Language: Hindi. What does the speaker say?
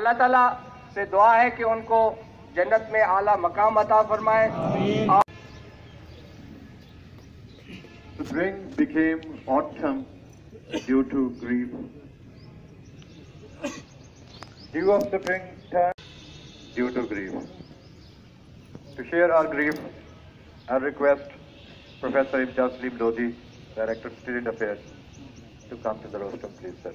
अल्लाह ताला से दुआ है कि उनको जन्नत में आला मकाम अता फरमाए The spring became autumn due to grief. Dew of the spring turned due to grief. To share our grief, I request Professor Imtiaz Salim Lodi, Director of Student Affairs, to come to the rostrum, please, sir.